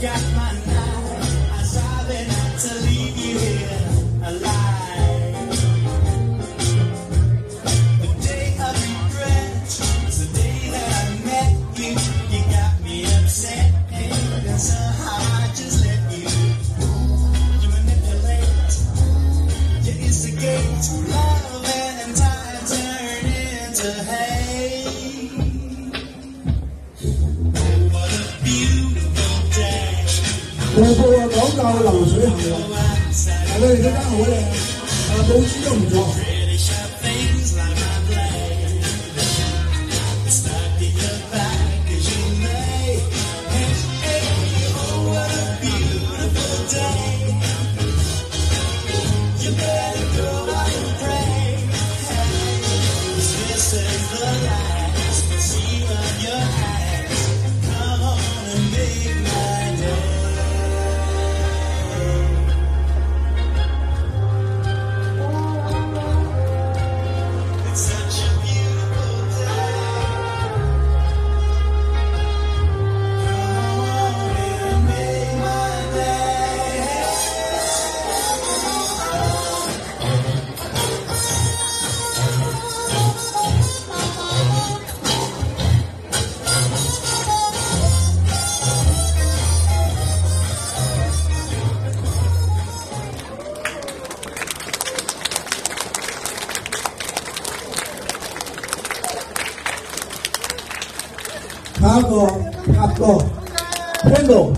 got my 讲究流水行运，佢哋嗰间好靓，啊布置都唔错。 가고 합법, 행동.